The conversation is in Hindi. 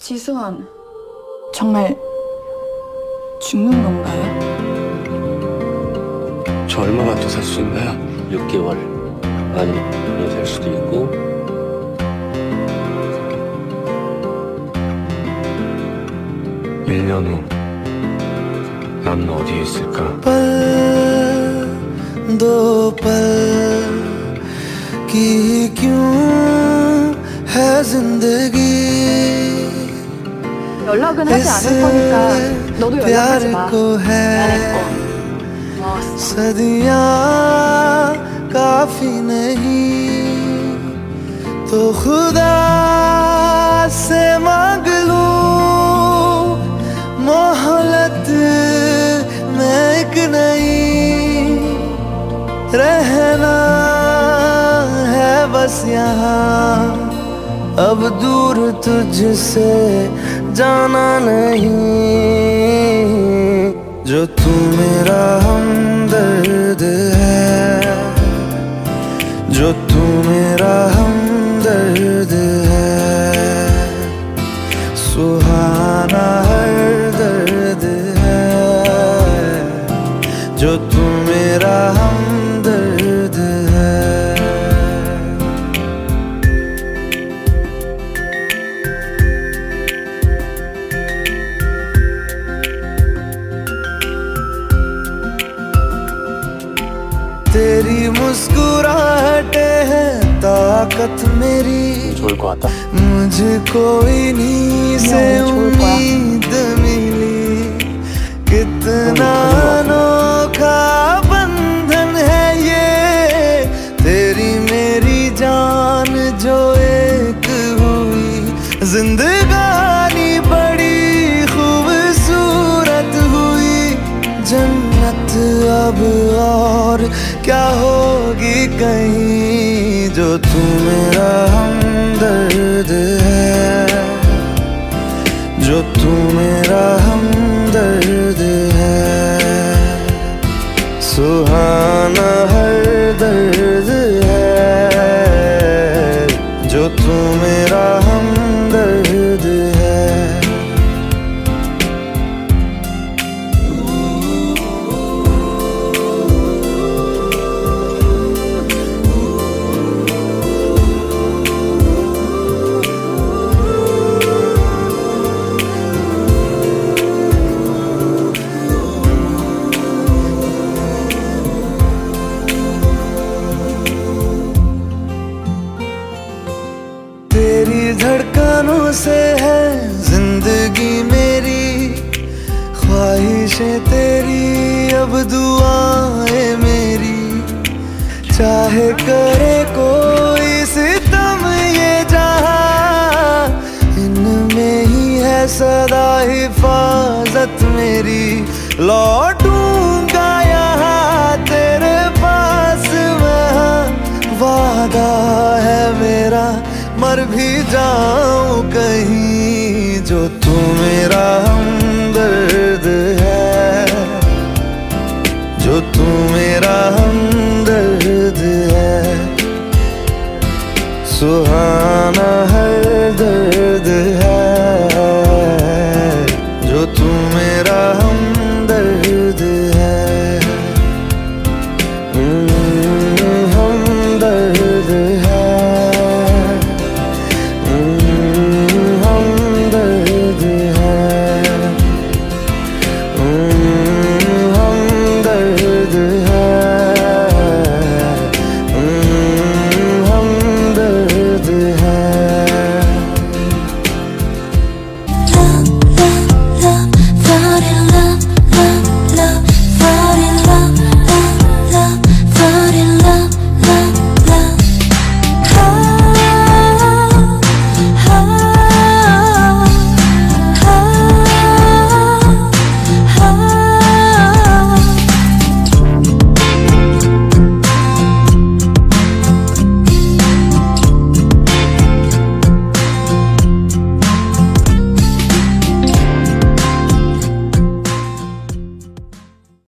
지수원, 정말 죽는 건가요? 저 얼마만 더 살 수 있나요? 6개월 아니 될 수도 있고 1년 후, 난 어디에 있을까? पल दो पल की क्यों है जिंदगी 연락은 하지 않을 거니까 너도 연락하지 마. को है 미안했고. 고마웠어. सदियां काफी नहीं तो खुदा से मांग लूं मोहलत में एक नहीं रहना है बस यहाँ अब दूर तुझसे जाना नहीं, जो तू मेरा हमदर्द है। जो तू मेरा हमदर्द है। सुहाना हर दर्द है। जो तू मेरा हमदर्द ताकत मेरी मुझे कोई नहीं से उम्मीद मिली। कितना अनोखा बंधन है ये। तेरी मेरी जान जो एक हुई। जिंदगानी बड़ी खूबसूरत हुई। जन्नत अब आ क्या होगी कहीं जो तू मेरा हमदर्द है? जो तू मेरा हमदर्द है? सुहाना धड़कनों से है ज़िंदगी मेरी, ख्वाहिशें तेरी, अब दुआएँ मेरी। चाहे करे कोई सितम ये जहाँ, इनमें ही है सदा हिफाजत मेरी। लौटूँगा यहाँ तेरे पास मैं, वादा है मेरा, मर भी जाऊँ जो तू मेरा